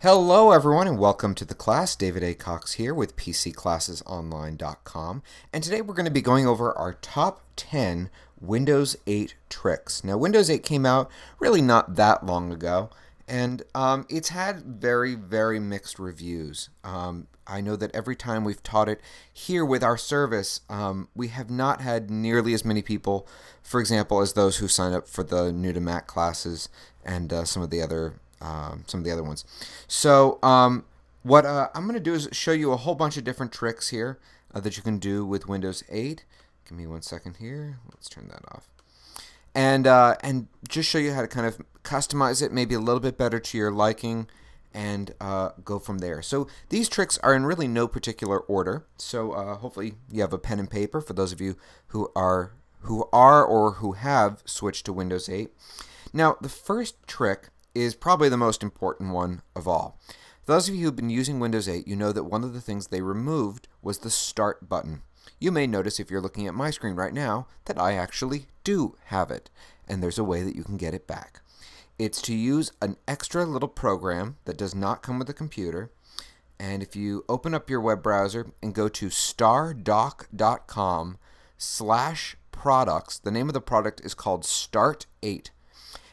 Hello, everyone, and welcome to the class. David A. Cox here with PCClassesOnline.com. And today we're going to be going over our top 10 Windows 8 tricks. Now, Windows 8 came out really not that long ago, and um, it's had very, very mixed reviews. Um, I know that every time we've taught it here with our service, um, we have not had nearly as many people, for example, as those who sign up for the new to Mac classes and uh, some of the other um, some of the other ones. So um, what uh, I'm going to do is show you a whole bunch of different tricks here uh, that you can do with Windows 8. Give me one second here. Let's turn that off. And, uh, and just show you how to kind of customize it maybe a little bit better to your liking and uh, go from there. So these tricks are in really no particular order. So uh, hopefully you have a pen and paper for those of you who are who are or who have switched to Windows 8. Now the first trick is probably the most important one of all. For those of you who've been using Windows 8, you know that one of the things they removed was the Start button. You may notice if you're looking at my screen right now that I actually do have it, and there's a way that you can get it back. It's to use an extra little program that does not come with a computer, and if you open up your web browser and go to stardock.com slash products, the name of the product is called Start 8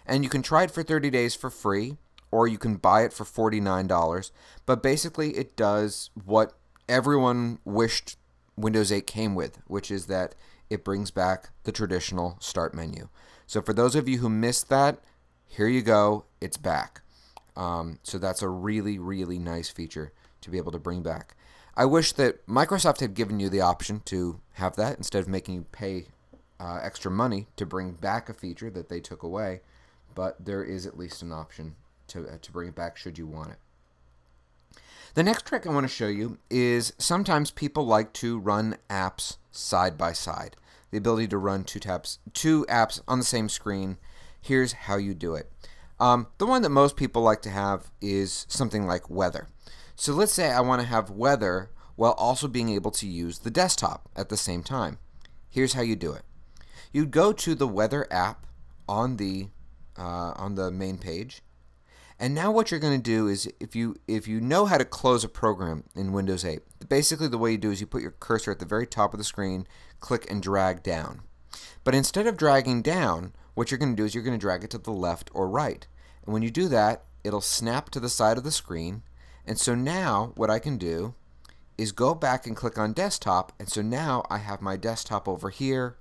and you can try it for 30 days for free or you can buy it for $49 but basically it does what everyone wished Windows 8 came with which is that it brings back the traditional start menu. So for those of you who missed that here you go. It's back. Um, so that's a really really nice feature to be able to bring back. I wish that Microsoft had given you the option to have that instead of making you pay uh, extra money to bring back a feature that they took away but there is at least an option to, uh, to bring it back should you want it. The next trick I want to show you is sometimes people like to run apps side by side. The ability to run two tabs, two apps on the same screen. Here's how you do it. Um, the one that most people like to have is something like weather. So let's say I want to have weather while also being able to use the desktop at the same time. Here's how you do it. You go to the weather app on the uh, on the main page. And now what you're going to do is if you if you know how to close a program in Windows 8, basically the way you do is you put your cursor at the very top of the screen, click and drag down. But instead of dragging down, what you're going to do is you're going to drag it to the left or right. And when you do that, it'll snap to the side of the screen. And so now what I can do is go back and click on desktop. And so now I have my desktop over here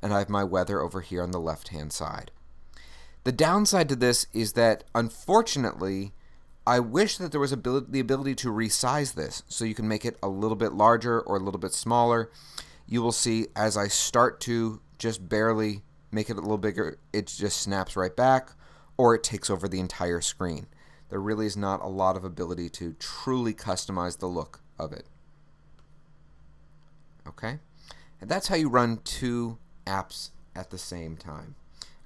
and I have my weather over here on the left hand side. The downside to this is that unfortunately, I wish that there was the ability to resize this so you can make it a little bit larger or a little bit smaller. You will see as I start to just barely make it a little bigger, it just snaps right back or it takes over the entire screen. There really is not a lot of ability to truly customize the look of it. Okay? And that's how you run two apps at the same time.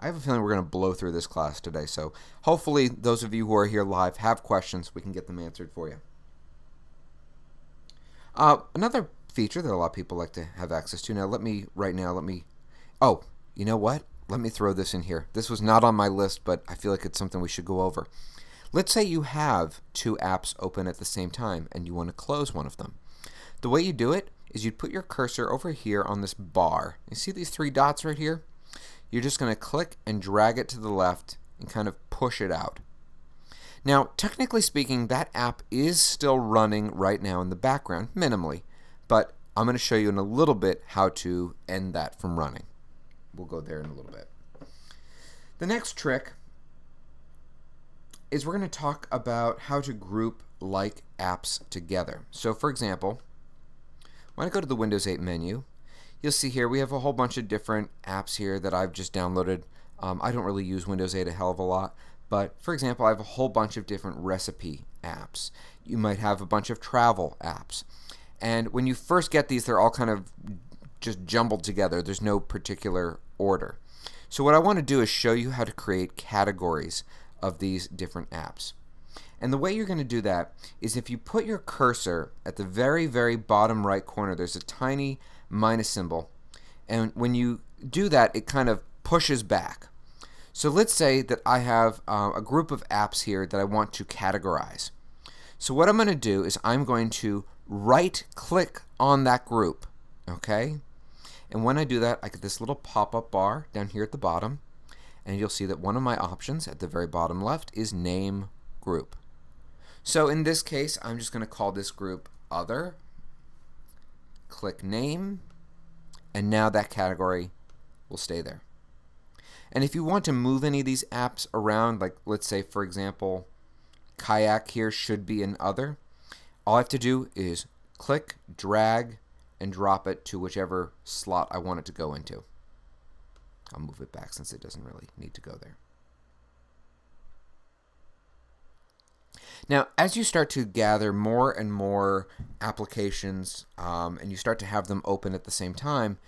I have a feeling we're going to blow through this class today, so hopefully those of you who are here live have questions. We can get them answered for you. Uh, another feature that a lot of people like to have access to. Now, let me, right now, let me, oh, you know what? Let me throw this in here. This was not on my list, but I feel like it's something we should go over. Let's say you have two apps open at the same time and you want to close one of them. The way you do it is you'd put your cursor over here on this bar. You see these three dots right here? You're just going to click and drag it to the left and kind of push it out. Now, technically speaking, that app is still running right now in the background, minimally, but I'm going to show you in a little bit how to end that from running. We'll go there in a little bit. The next trick is we're going to talk about how to group like apps together. So for example, when I go to the Windows 8 menu, you'll see here we have a whole bunch of different apps here that I've just downloaded. Um, I don't really use Windows 8 a hell of a lot, but for example, I have a whole bunch of different recipe apps. You might have a bunch of travel apps. And when you first get these, they're all kind of just jumbled together. There's no particular order. So what I want to do is show you how to create categories of these different apps. And the way you're going to do that is if you put your cursor at the very, very bottom right corner, there's a tiny minus symbol. And when you do that, it kind of pushes back. So let's say that I have uh, a group of apps here that I want to categorize. So what I'm going to do is I'm going to right click on that group, okay? And when I do that, I get this little pop-up bar down here at the bottom, and you'll see that one of my options at the very bottom left is name group. So in this case, I'm just going to call this group other, click name, and now that category will stay there. And if you want to move any of these apps around, like let's say for example, Kayak here should be in other, all I have to do is click, drag, and drop it to whichever slot I want it to go into. I'll move it back since it doesn't really need to go there. Now, as you start to gather more and more applications um, and you start to have them open at the same time,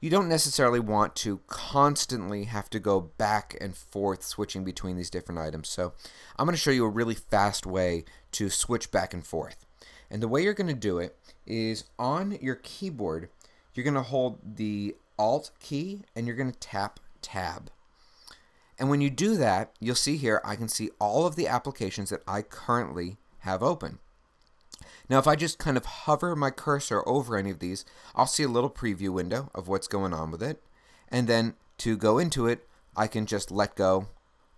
you don't necessarily want to constantly have to go back and forth switching between these different items. So I'm going to show you a really fast way to switch back and forth. And the way you're going to do it is on your keyboard, you're going to hold the Alt key and you're going to tap Tab. And when you do that, you'll see here I can see all of the applications that I currently have open. Now if I just kind of hover my cursor over any of these, I'll see a little preview window of what's going on with it. And then to go into it, I can just let go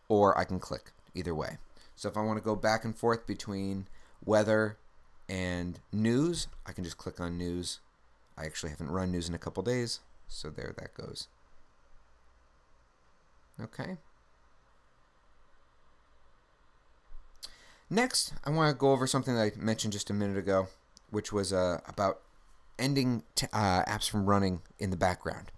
or I can click either way. So if I want to go back and forth between weather and news, I can just click on news. I actually haven't run news in a couple days, so there that goes. Okay. Next, I want to go over something that I mentioned just a minute ago, which was uh, about ending uh, apps from running in the background.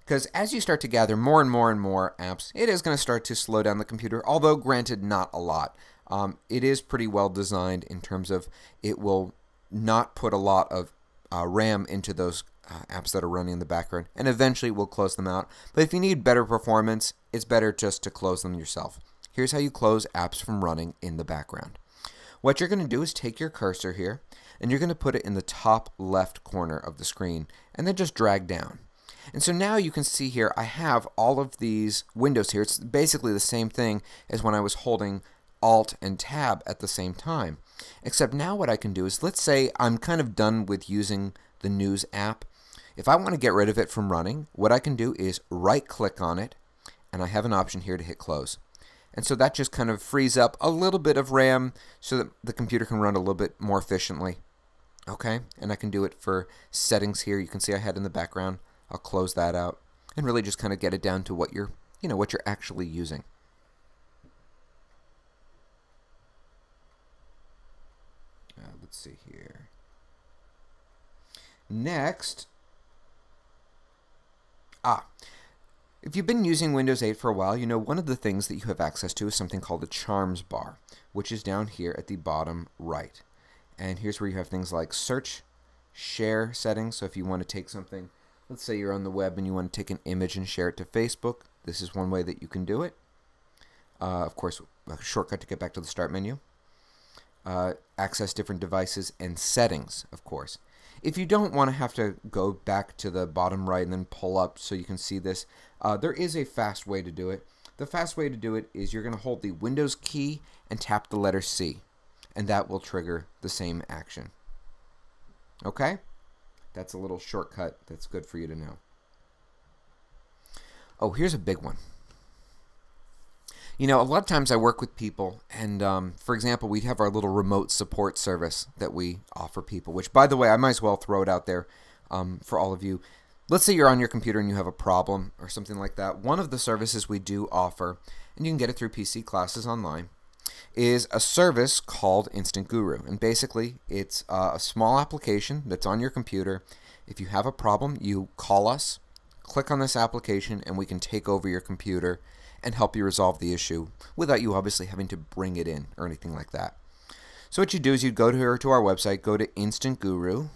Because as you start to gather more and more and more apps, it is going to start to slow down the computer, although granted not a lot. Um, it is pretty well designed in terms of it will not put a lot of uh, RAM into those uh, apps that are running in the background, and eventually we'll close them out. But if you need better performance, it's better just to close them yourself. Here's how you close apps from running in the background. What you're going to do is take your cursor here, and you're going to put it in the top left corner of the screen, and then just drag down. And so now you can see here, I have all of these windows here. It's basically the same thing as when I was holding Alt and Tab at the same time. Except now what I can do is, let's say I'm kind of done with using the News app. If I want to get rid of it from running, what I can do is right click on it, and I have an option here to hit close. And so that just kind of frees up a little bit of RAM so that the computer can run a little bit more efficiently. Okay, and I can do it for settings here. You can see I had in the background. I'll close that out and really just kind of get it down to what you're, you know, what you're actually using. Uh, let's see here. Next, ah, if you've been using Windows 8 for a while, you know one of the things that you have access to is something called the Charms bar, which is down here at the bottom right. And here's where you have things like search, share settings. So if you want to take something, let's say you're on the web and you want to take an image and share it to Facebook, this is one way that you can do it. Uh, of course, a shortcut to get back to the start menu. Uh, access different devices and settings, of course. If you don't want to have to go back to the bottom right and then pull up so you can see this, uh, there is a fast way to do it. The fast way to do it is you're going to hold the Windows key and tap the letter C, and that will trigger the same action. Okay? That's a little shortcut that's good for you to know. Oh, here's a big one. You know, a lot of times I work with people, and um, for example, we have our little remote support service that we offer people, which, by the way, I might as well throw it out there um, for all of you. Let's say you're on your computer and you have a problem or something like that. One of the services we do offer, and you can get it through PC classes online, is a service called Instant Guru. And basically, it's uh, a small application that's on your computer. If you have a problem, you call us, click on this application, and we can take over your computer and help you resolve the issue without you obviously having to bring it in or anything like that. So what you do is you go to, to our website, go to Instant Guru,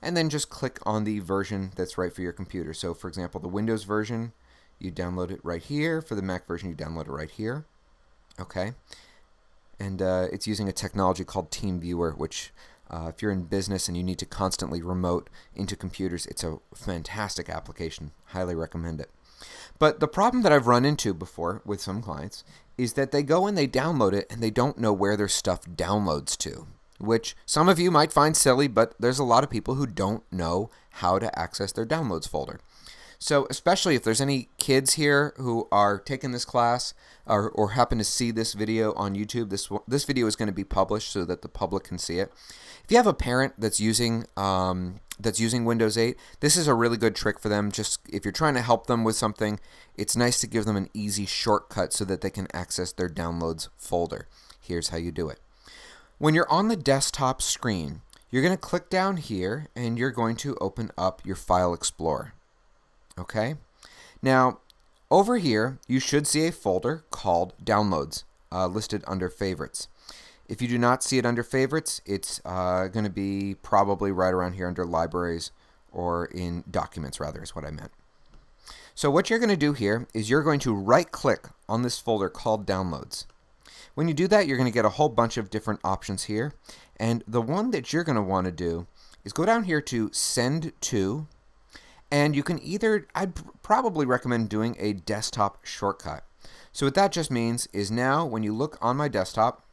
and then just click on the version that's right for your computer. So for example, the Windows version, you download it right here. For the Mac version, you download it right here. Okay. And uh, it's using a technology called TeamViewer, which uh, if you're in business and you need to constantly remote into computers, it's a fantastic application. Highly recommend it. But the problem that I've run into before with some clients is that they go and they download it and they don't know where their stuff downloads to. which some of you might find silly, but there's a lot of people who don't know how to access their downloads folder. So, especially if there's any kids here who are taking this class or, or happen to see this video on YouTube, this this video is going to be published so that the public can see it. If you have a parent that's using um, that's using Windows 8, this is a really good trick for them. Just if you're trying to help them with something, it's nice to give them an easy shortcut so that they can access their downloads folder. Here's how you do it. When you're on the desktop screen, you're going to click down here and you're going to open up your File Explorer. Okay? Now, over here, you should see a folder called Downloads uh, listed under Favorites. If you do not see it under Favorites, it's uh, going to be probably right around here under Libraries or in Documents, rather, is what I meant. So what you're going to do here is you're going to right-click on this folder called Downloads. When you do that, you're going to get a whole bunch of different options here. And the one that you're going to want to do is go down here to Send To, and you can either, I'd probably recommend doing a desktop shortcut. So what that just means is now when you look on my desktop,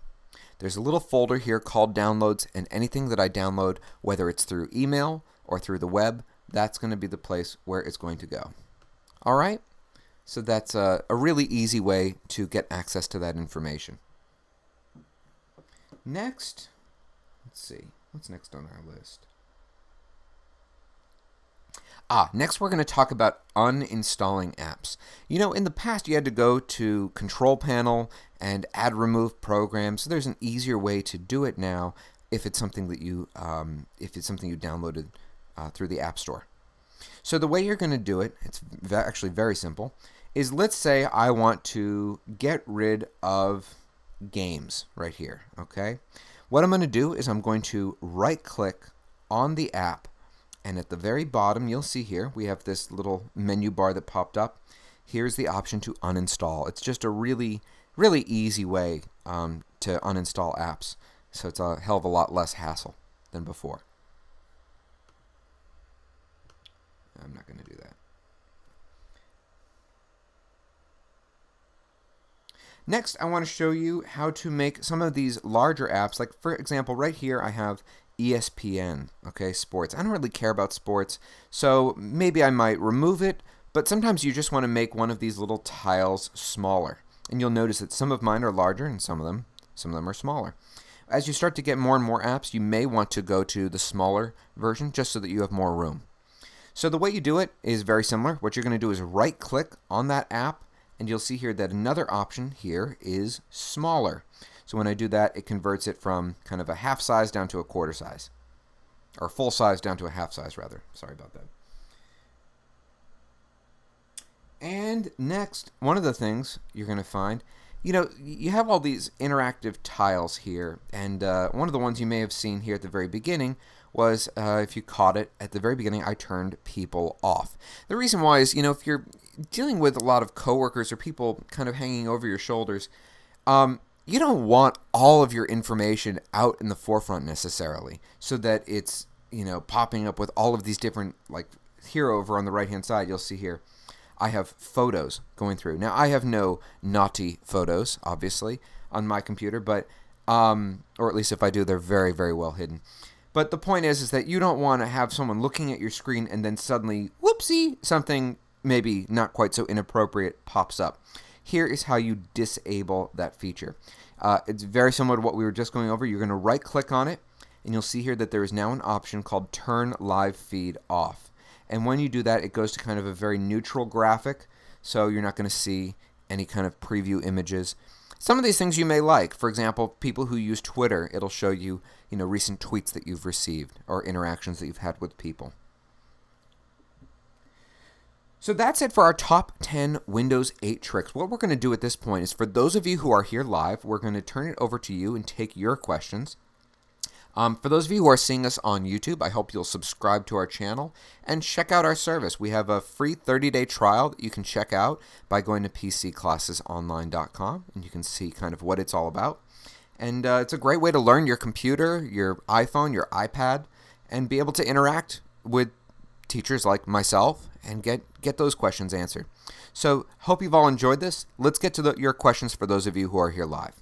there's a little folder here called downloads and anything that I download, whether it's through email or through the web, that's going to be the place where it's going to go. All right? So that's a, a really easy way to get access to that information. Next, let's see, what's next on our list? Ah, next we're going to talk about uninstalling apps. You know, in the past you had to go to Control Panel and add remove programs. So there's an easier way to do it now if it's something that you um, if it's something you downloaded uh, through the App Store. So the way you're going to do it, it's actually very simple, is let's say I want to get rid of games right here, okay? What I'm going to do is I'm going to right click on the app and at the very bottom, you'll see here, we have this little menu bar that popped up. Here's the option to uninstall. It's just a really, really easy way um, to uninstall apps. So it's a hell of a lot less hassle than before. I'm not going to do that. Next, I want to show you how to make some of these larger apps. Like, for example, right here I have ESPN, okay, sports. I don't really care about sports, so maybe I might remove it, but sometimes you just want to make one of these little tiles smaller. And you'll notice that some of mine are larger and some of them, some of them are smaller. As you start to get more and more apps, you may want to go to the smaller version just so that you have more room. So the way you do it is very similar. What you're going to do is right click on that app and you'll see here that another option here is smaller. So when I do that, it converts it from kind of a half size down to a quarter size. Or full size down to a half size, rather. Sorry about that. And next, one of the things you're going to find, you know, you have all these interactive tiles here. And uh, one of the ones you may have seen here at the very beginning was, uh, if you caught it at the very beginning, I turned people off. The reason why is, you know, if you're dealing with a lot of coworkers or people kind of hanging over your shoulders, um, you don't want all of your information out in the forefront necessarily so that it's you know popping up with all of these different like here over on the right hand side you'll see here I have photos going through. Now I have no naughty photos obviously on my computer but um, or at least if I do they're very very well hidden. But the point is is that you don't want to have someone looking at your screen and then suddenly whoopsie something maybe not quite so inappropriate pops up here is how you disable that feature. Uh, it's very similar to what we were just going over. You're going to right click on it and you'll see here that there is now an option called turn live feed off. And when you do that, it goes to kind of a very neutral graphic, so you're not going to see any kind of preview images. Some of these things you may like. For example, people who use Twitter, it'll show you, you know, recent tweets that you've received or interactions that you've had with people. So that's it for our top 10 Windows 8 tricks. What we're going to do at this point is for those of you who are here live, we're going to turn it over to you and take your questions. Um, for those of you who are seeing us on YouTube, I hope you'll subscribe to our channel and check out our service. We have a free 30-day trial that you can check out by going to pcclassesonline.com and you can see kind of what it's all about. And uh, it's a great way to learn your computer, your iPhone, your iPad, and be able to interact with teachers like myself and get, get those questions answered. So hope you've all enjoyed this. Let's get to the, your questions for those of you who are here live.